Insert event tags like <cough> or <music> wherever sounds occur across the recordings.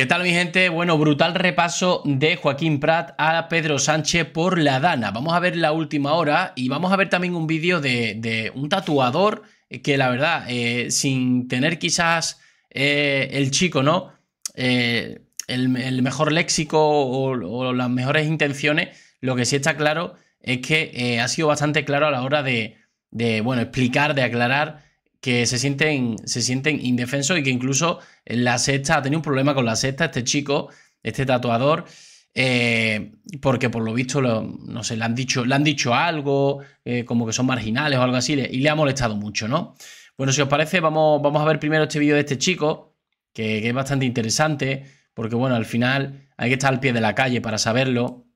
¿Qué tal mi gente? Bueno, brutal repaso de Joaquín Prat a Pedro Sánchez por la Dana. Vamos a ver la última hora y vamos a ver también un vídeo de, un tatuador que la verdad, eh, sin tener quizás eh, el chico, ¿no? Eh, el, mejor léxico o, las mejores intenciones, lo que sí está claro es que ha sido bastante claro a la hora de, de bueno, explicar, de aclarar que se sienten, se sienten indefensos y que incluso la sexta ha tenido un problema con la sexta, este chico, este tatuador, eh, porque por lo visto, no sé, le han dicho, le han dicho algo, eh, como que son marginales o algo así, y le ha molestado mucho, ¿no? Bueno, si os parece, vamos, vamos a ver primero este vídeo de este chico, que, que es bastante interesante, porque bueno, al final hay que estar al pie de la calle para saberlo.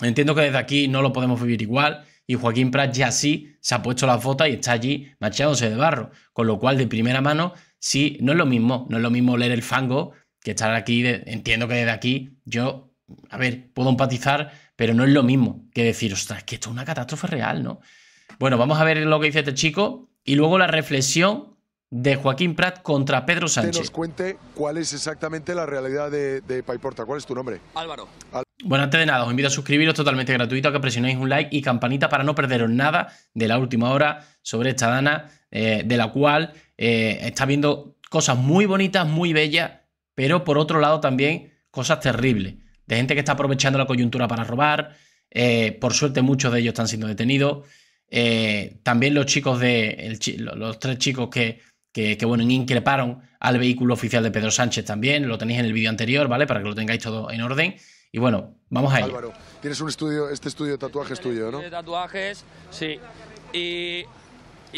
Entiendo que desde aquí no lo podemos vivir igual, y Joaquín Prat ya sí se ha puesto la foto y está allí machándose de barro. Con lo cual, de primera mano, sí, no es lo mismo. No es lo mismo leer el fango que estar aquí. entiendo que desde aquí yo, a ver, puedo empatizar, pero no es lo mismo que decir, ostras, que esto es una catástrofe real, ¿no? Bueno, vamos a ver lo que dice este chico y luego la reflexión de Joaquín Prat contra Pedro Sánchez. Que nos cuente cuál es exactamente la realidad de, de Paiporta. ¿Cuál es tu nombre? Álvaro. Bueno, antes de nada, os invito a suscribiros totalmente gratuito, a que presionéis un like y campanita para no perderos nada de la última hora sobre esta dana, eh, de la cual eh, está viendo cosas muy bonitas, muy bellas, pero por otro lado también cosas terribles. De gente que está aprovechando la coyuntura para robar. Eh, por suerte, muchos de ellos están siendo detenidos. también los chicos de. los tres chicos que, que, que, bueno, increparon al vehículo oficial de Pedro Sánchez también. Lo tenéis en el vídeo anterior, ¿vale? Para que lo tengáis todo en orden. Y bueno, vamos a Álvaro, tienes un estudio, este estudio de tatuajes tuyo, ¿no? De tatuajes, sí. Y,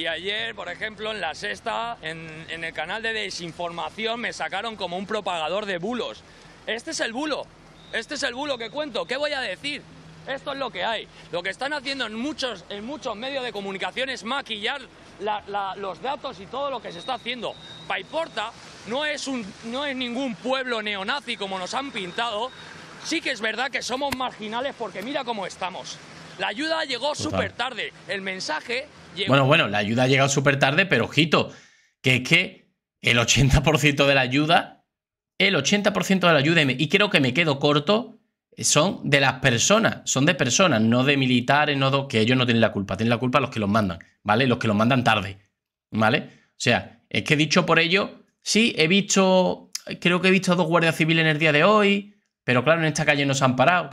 ayer, por ejemplo, en la sexta, en, en el canal de desinformación, me sacaron como un propagador de bulos. Este es el bulo, este es el bulo que cuento. ¿Qué voy a decir? Esto es lo que hay. Lo que están haciendo en muchos, en muchos medios de comunicación es maquillar los datos y todo lo que se está haciendo. Paiporta no es, un, no es ningún pueblo neonazi como nos han pintado, Sí que es verdad que somos marginales porque mira cómo estamos. La ayuda llegó súper tarde. El mensaje llegó... Bueno, bueno, la ayuda ha llegado súper tarde, pero ojito, que es que el 80% de la ayuda, el 80% de la ayuda, y creo que me quedo corto, son de las personas, son de personas, no de militares, no que ellos no tienen la culpa, tienen la culpa los que los mandan, ¿vale? Los que los mandan tarde, ¿vale? O sea, es que dicho por ello, sí, he visto, creo que he visto dos guardias civiles en el día de hoy, pero claro, en esta calle no se han parado.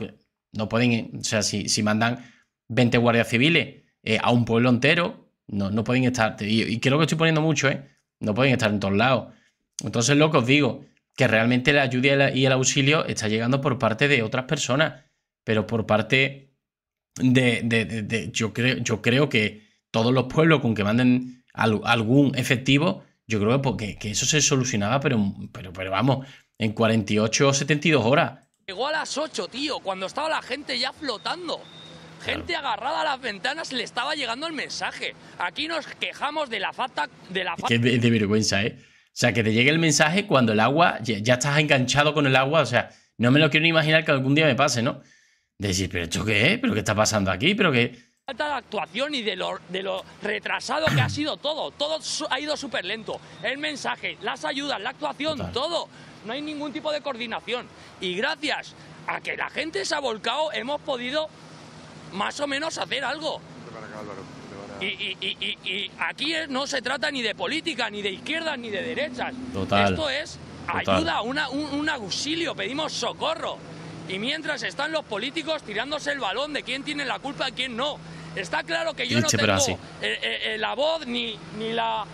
No pueden, o sea, si, si mandan 20 guardias civiles eh, a un pueblo entero, no, no pueden estar. Y, creo que estoy poniendo mucho, ¿eh? No pueden estar en todos lados. Entonces, lo que os digo, que realmente la ayuda y el auxilio está llegando por parte de otras personas, pero por parte de. de, yo, creo, yo creo que todos los pueblos con que manden algún efectivo, yo creo que, que, eso se solucionaba, pero, pero, pero vamos, en 48 o 72 horas. Llegó a las 8, tío, cuando estaba la gente ya flotando. Gente agarrada a las ventanas le estaba llegando el mensaje. Aquí nos quejamos de la falta de la falta. Es de, vergüenza, ¿eh? O sea, que te llegue el mensaje cuando el agua, ya, estás enganchado con el agua, o sea, no me lo quiero ni imaginar que algún día me pase, ¿no? De decir, ¿pero esto qué es? ¿Pero qué está pasando aquí? ¿Pero qué? Falta de actuación y de lo, de lo retrasado que ha sido todo. Todo ha ido súper lento. El mensaje, las ayudas, la actuación, todo no hay ningún tipo de coordinación. Y gracias a que la gente se ha volcado, hemos podido más o menos hacer algo. Y, aquí no se trata ni de política, ni de izquierdas, ni de derechas. Esto es ayuda, un, auxilio, pedimos socorro. Y mientras están los políticos tirándose el balón de quién tiene la culpa y quién no. Está claro que yo no tengo eh, eh, eh, la voz ni, ni la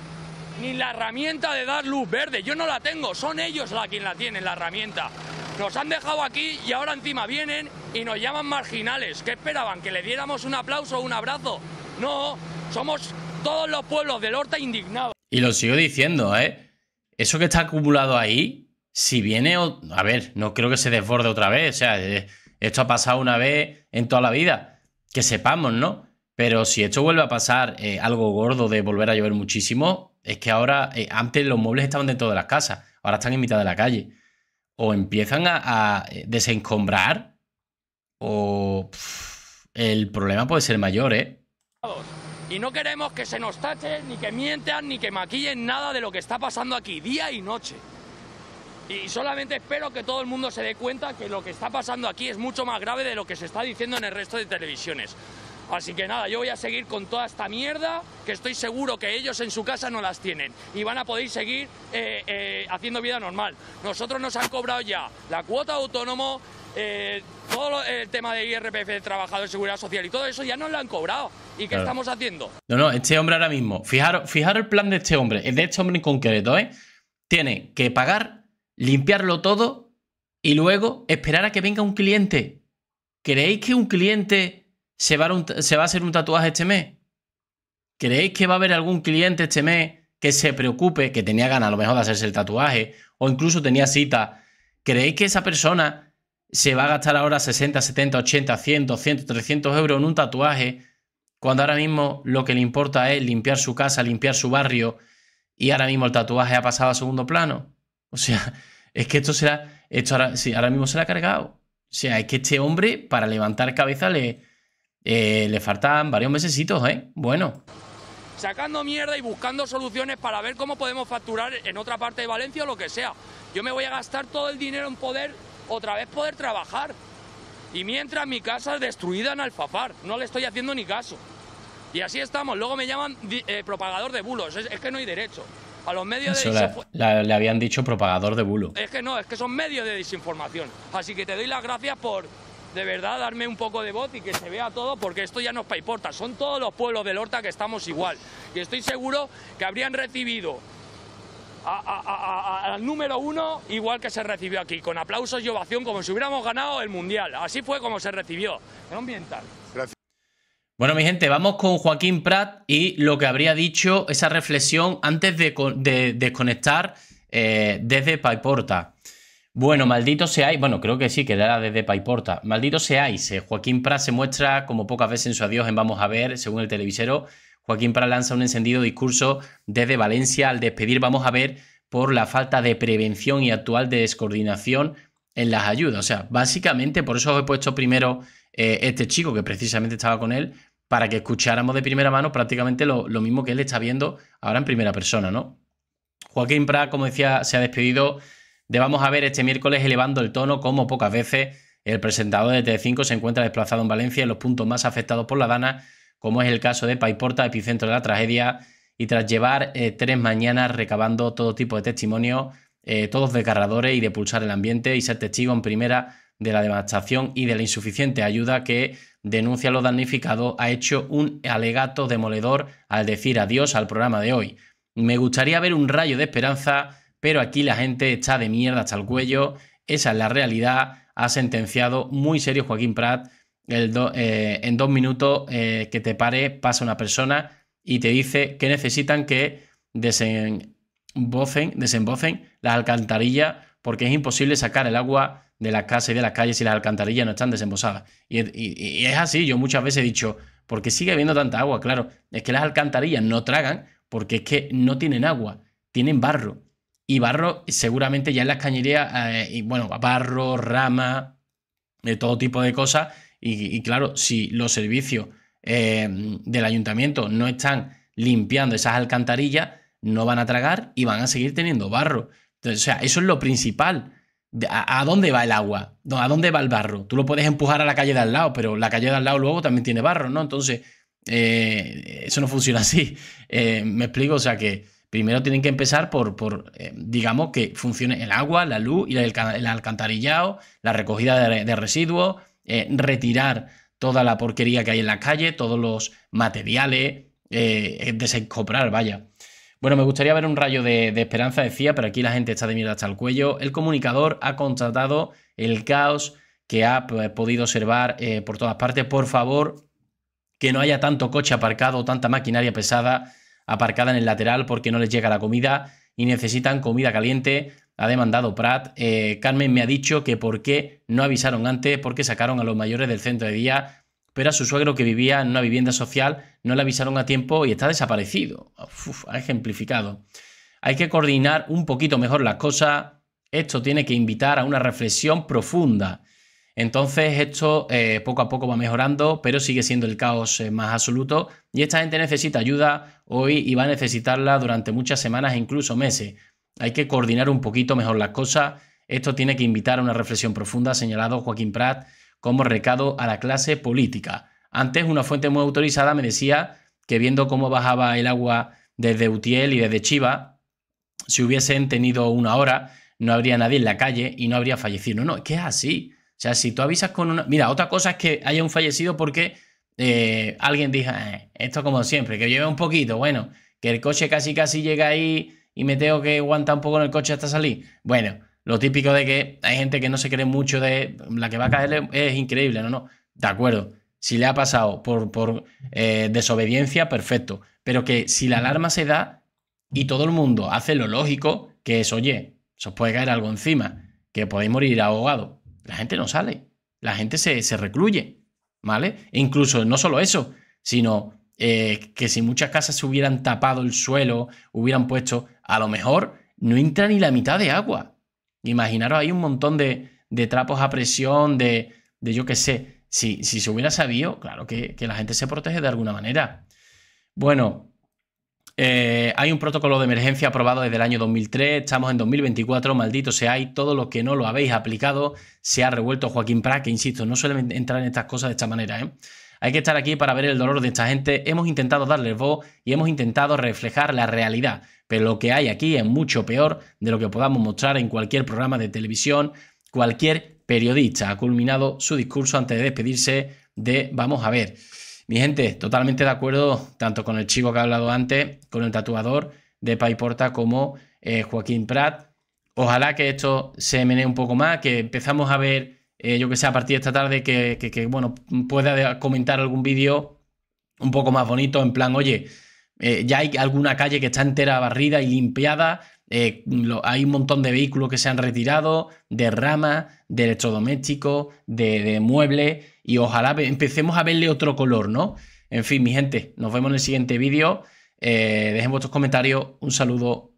ni la herramienta de dar luz verde. Yo no la tengo, son ellos la quien la tienen, la herramienta. Nos han dejado aquí y ahora encima vienen y nos llaman marginales. ¿Qué esperaban? ¿Que le diéramos un aplauso o un abrazo? No, somos todos los pueblos del Horta indignados. Y lo sigo diciendo, ¿eh? Eso que está acumulado ahí, si viene... A ver, no creo que se desborde otra vez. O sea, eh, esto ha pasado una vez en toda la vida. Que sepamos, ¿no? Pero si esto vuelve a pasar eh, algo gordo de volver a llover muchísimo, es que ahora, eh, antes los muebles estaban dentro de las casas, ahora están en mitad de la calle. O empiezan a, desencombrar, o el problema puede ser mayor, ¿eh? Y no queremos que se nos tache, ni que mientan, ni que maquillen nada de lo que está pasando aquí, día y noche. Y solamente espero que todo el mundo se dé cuenta que lo que está pasando aquí es mucho más grave de lo que se está diciendo en el resto de televisiones. Así que nada, yo voy a seguir con toda esta mierda, que estoy seguro que ellos en su casa no las tienen y van a poder seguir eh, eh, haciendo vida normal. Nosotros nos han cobrado ya la cuota autónomo, eh, todo el tema de IRPF de trabajador de seguridad social y todo eso ya nos lo han cobrado. ¿Y qué estamos haciendo? No, no, este hombre ahora mismo, fijaros, fijaros el plan de este hombre, de este hombre en concreto, ¿eh? Tiene que pagar, limpiarlo todo y luego esperar a que venga un cliente. ¿Creéis que un cliente se va, a hacer un tatuaje este mes? ¿Creéis que va a haber algún cliente este mes que se preocupe, que tenía ganas a lo mejor de hacerse el tatuaje o incluso tenía cita? ¿Creéis que esa persona se va a gastar ahora 60, 70, 80, 100, 200, 300 euros en un tatuaje cuando ahora mismo lo que le importa es limpiar su casa, limpiar su barrio y ahora mismo el tatuaje ha pasado a segundo plano? O sea, <laughs> es que esto será, esto ahora, sí, ahora mismo se ha cargado. O sea, es que este hombre para levantar cabeza le, eh, le faltan varios mesecitos, ¿eh? Bueno. Sacando mierda y buscando soluciones para ver cómo podemos facturar en otra parte de Valencia o lo que sea. Yo me voy a gastar todo el dinero en poder, otra vez poder trabajar. Y mientras mi casa es destruida en Alfafar, no le estoy haciendo ni caso. Y así estamos. Luego me llaman eh, propagador de bulos. Es, que no hay derecho. A los medios de le, le habían dicho propagador de bulos. Es que no, es que son medios de desinformación. Así que te doy las gracias por, de verdad darme un poco de voz y que se vea todo, porque esto ya no es paiporta, son todos los pueblos del Horta que estamos igual. Y estoy seguro que habrían recibido al número uno igual que se recibió aquí, con aplausos y ovación como si hubiéramos ganado el Mundial. Así fue como se recibió. Gracias. Bueno, mi gente, vamos con Joaquín Prat y lo que habría dicho esa reflexión antes de, desconectar eh, desde Paiporta. Bueno, maldito seáis. Bueno, creo que sí, que era desde Paiporta. Maldito seáis. Eh, Joaquín Prat se muestra como pocas veces en su adiós en Vamos a ver, según el televisero. Joaquín Prat lanza un encendido discurso desde Valencia al despedir Vamos a ver por la falta de prevención y actual descoordinación en las ayudas. O sea, básicamente por eso os he puesto primero eh, este chico que precisamente estaba con él, para que escucháramos de primera mano prácticamente lo, lo mismo que él está viendo ahora en primera persona, ¿no? Joaquín Prat, como decía, se ha despedido de Vamos a ver este miércoles elevando el tono como pocas veces. El presentador de T5 se encuentra desplazado en Valencia en los puntos más afectados por la Dana, como es el caso de Paiporta, epicentro de la tragedia, y tras llevar eh, tres mañanas recabando todo tipo de testimonios, eh, todos desgarradores y de pulsar el ambiente y ser testigo en primera de la devastación y de la insuficiente ayuda que denuncia los damnificados, ha hecho un alegato demoledor al decir adiós al programa de hoy. Me gustaría ver un rayo de esperanza pero aquí la gente está de mierda hasta el cuello, esa es la realidad, ha sentenciado muy serio Joaquín Prat, eh, en dos minutos eh, que te pare pasa una persona y te dice que necesitan que desembocen, desembocen las alcantarillas porque es imposible sacar el agua de las casas y de las calles si las alcantarillas no están desembosadas. Y, y, es así, yo muchas veces he dicho, porque sigue habiendo tanta agua? Claro, es que las alcantarillas no tragan porque es que no tienen agua, tienen barro y barro seguramente ya en las cañerías, eh, y bueno, barro, rama, de todo tipo de cosas. Y, claro, si los servicios eh, del ayuntamiento no están limpiando esas alcantarillas, no van a tragar y van a seguir teniendo barro. Entonces, o sea, eso es lo principal. ¿A, dónde va el agua? ¿A dónde va el barro? Tú lo puedes empujar a la calle de al lado, pero la calle de al lado luego también tiene barro, ¿no? Entonces, eh, eso no funciona <laughs> así. me explico, o sea que primero tienen que empezar por, por eh, digamos, que funcione el agua, la luz y el, alcantarillado, la recogida de, residuos, eh, retirar toda la porquería que hay en la calle, todos los materiales, eh, descoprar, vaya. Bueno, me gustaría ver un rayo de, esperanza, decía, pero aquí la gente está de mierda hasta el cuello. El comunicador ha contratado el caos que ha pues, podido observar por todas partes. Por favor, que no haya tanto coche aparcado, tanta maquinaria pesada aparcada en el lateral porque no les llega la comida y necesitan comida caliente. Ha demandado Prat. Eh, Carmen me ha dicho que por qué no avisaron antes, porque sacaron a los mayores del centro de día, pero a su suegro que vivía en una vivienda social no le avisaron a tiempo y está desaparecido. ha ejemplificado. Hay que coordinar un poquito mejor las cosas. Esto tiene que invitar a una reflexión profunda. Entonces esto eh, poco a poco va mejorando, pero sigue siendo el caos eh, más absoluto y esta gente necesita ayuda hoy y va a necesitarla durante muchas semanas e incluso meses. Hay que coordinar un poquito mejor las cosas. Esto tiene que invitar a una reflexión profunda, señalado Joaquín Prat como recado a la clase política. Antes, una fuente muy autorizada me decía que viendo cómo bajaba el agua desde Utiel y desde Chiva, si hubiesen tenido una hora, no habría nadie en la calle y no habría fallecido. No, no, es que es así. O sea, si tú avisas con una... Mira, otra cosa es que haya un fallecido porque eh, alguien diga, eh, esto como siempre, que lleve un poquito, bueno, que el coche casi casi llega ahí y me tengo que aguantar un poco en el coche hasta salir. Bueno, lo típico de que hay gente que no se cree mucho de la que va a caer es increíble, no, no, de acuerdo. Si le ha pasado por, por eh, desobediencia, perfecto. Pero que si la alarma se da y todo el mundo hace lo lógico, que es, oye, se os puede caer algo encima, que podéis morir ahogado. La gente no sale, la gente se, se recluye, ¿vale? E incluso no solo eso, sino eh, que si muchas casas se hubieran tapado el suelo, hubieran puesto, a lo mejor no entra ni la mitad de agua. Imaginaros hay un montón de, trapos a presión, de, de yo qué sé. Si, si, se hubiera sabido, claro que, que la gente se protege de alguna manera. Bueno, eh, hay un protocolo de emergencia aprobado desde el año 2003, estamos en 2024, maldito seáis, todo lo que no lo habéis aplicado se ha revuelto Joaquín Prat, que insisto, no suele entrar en estas cosas de esta manera. ¿eh? Hay que estar aquí para ver el dolor de esta gente, hemos intentado darles voz y hemos intentado reflejar la realidad, pero lo que hay aquí es mucho peor de lo que podamos mostrar en cualquier programa de televisión, cualquier periodista. Ha culminado su discurso antes de despedirse de Vamos a ver. Mi gente, totalmente de acuerdo tanto con el chico que ha hablado antes, con el tatuador de Paiporta como eh, Joaquín Prat. Ojalá que esto se menee un poco más, que empezamos a ver, eh, yo que sé, a partir de esta tarde, que, bueno, pueda comentar algún vídeo un poco más bonito, en plan, oye, eh, ya hay alguna calle que está entera barrida y limpiada, hay un montón de vehículos que se han retirado, de ramas, de electrodomésticos, de, de muebles, y ojalá empecemos a verle otro color, ¿no? En fin, mi gente, nos vemos en el siguiente vídeo. Eh, dejen vuestros comentarios. Un saludo